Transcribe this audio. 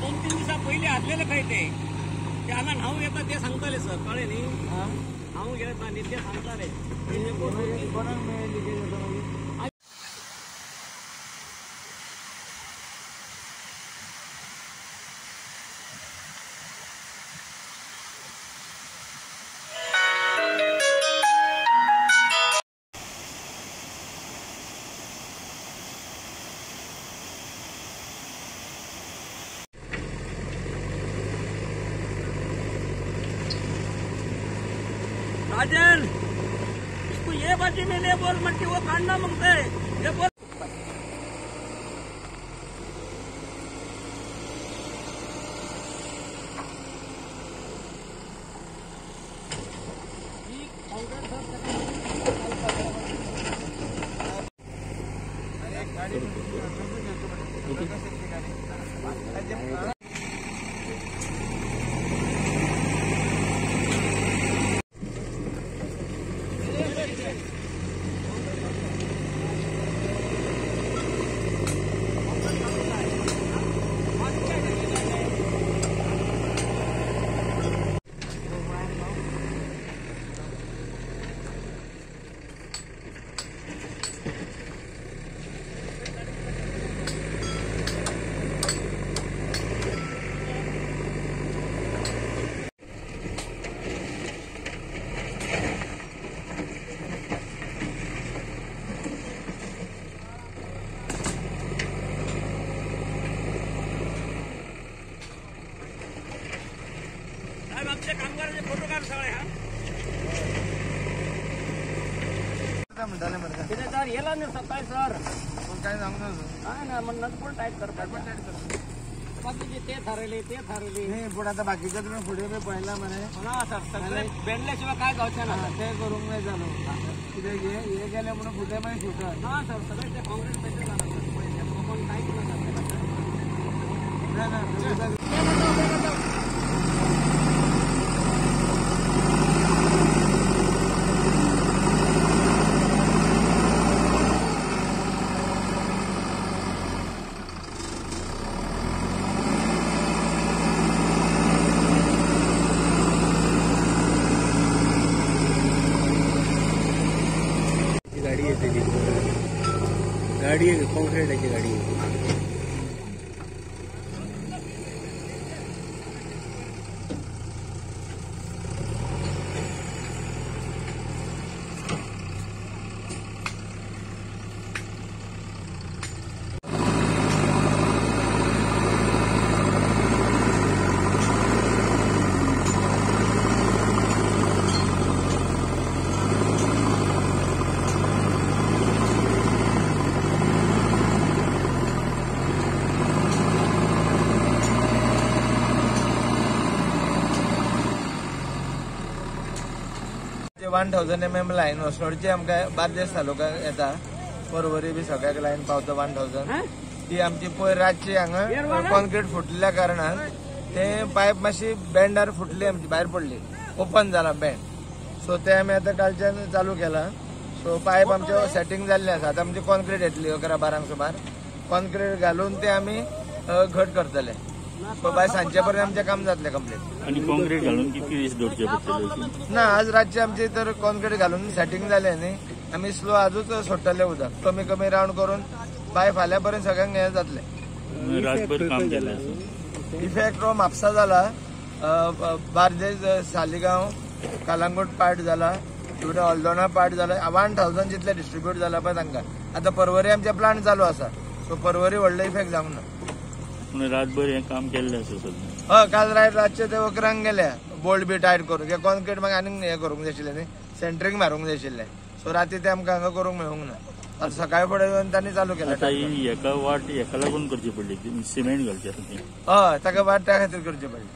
दोन तीन दिवसा पहिले हातलेलं काय ते? त्याला नाव येतात ते सांगताले सर. कळे नाही? नाव घेतात ते सांगताले. कोणाला मिळेल राजन इसको ये बाजी में ले बोल मट्टी वो काटना माँगता है। ये बोल। साहेब आमच्या कामगाराचे फोटो काढ सगळे हा. सर येला ना सकाळी सर. काय सांगू नका काय ना मग नटपून टाईप करतात बाकीचे ते ठरवले ते ठरवले नाही पुढे आता बाकीच्या तुम्ही पुढे पळयला मरे हा सर सगळे काय गावच्या ना ते करूंक नाही झालो. कितें हे हे गेले म्हणून फुटे मागीर सुटत हा सर सगळे ते काँग्रेस पैसे जाणार सर. पहिले नाही नाही तुम्ही गाडी येते तिकडे गाडी आहे कॉन्क्रीटाची गाडी आहे. One thousand M M line वसणोडची आमकां बार्देस तालुका येता. परवरी बी सगळ्याक लायन पावता वन थाउजंड ती आमची पयर रातची हांगा कॉन्क्रीट फुटलेल्या कारणान ते पायप मातशी बँडार फुटली आमची भायर पडली. ओपन जाला बँड सो ते आमी आतां कालच्यान चालू केला. सो पायप आमचे सेटिंग जाल्ले आसा. आतां आमची कॉन्क्रीट येतली अकरा बारांक सुमार. कॉन्क्रीट घालून ते आमी घट करतले. बाय सांजचे पर्यंत आमचें काम जातलें कंप्लीट आणि कॉन्क्रीट घालून किती दीस दवरचे पडटले अशी ना आज रातचे आमचे तर कॉन्क्रीट घालून सेटिंग झाले न्ही आम्ही स्लो आजूच सोडटले उदक कमी कमी राउंड करून बाय फाल्यां पर्यंत सगळ्यांक हे जातले. रातभर काम केलें असं? इफेक्ट हो म्हापसा जाला अ, ब- बार्देस अ, सालिगांव कालांगूट पार्ट जाला फुडें हॉल्दोणा पार्ट जाला वन थाउजंड जितले डिस्ट्रीब्यूट जाला पळय तांकां आतां परवरी आमचे प्लांट चालू आसा सो परवरी व्हडलो इफेक्ट जावंक ना पूण रातभर हें काम केल्लें आसा सगळें हय काल रात रातचे ते वकरांक गेले. बोल्ट बी टायट करून किंवा कॉन्क्रीट मागीर आनीक हे करूंक जाय आशिल्लें न्ही सेंटरींग मारूंक जाय आशिल्लें सो राती ते आमकां हांगा करूंक मेळूंक ना. आतां सकाळी फुडें येवन तांणी चालू आतां केलें ही एका वाट हेका लागून करची पडली? सिमेंट घालचे आसा ती. हय ताका वाट त्या खातीर करची पडली.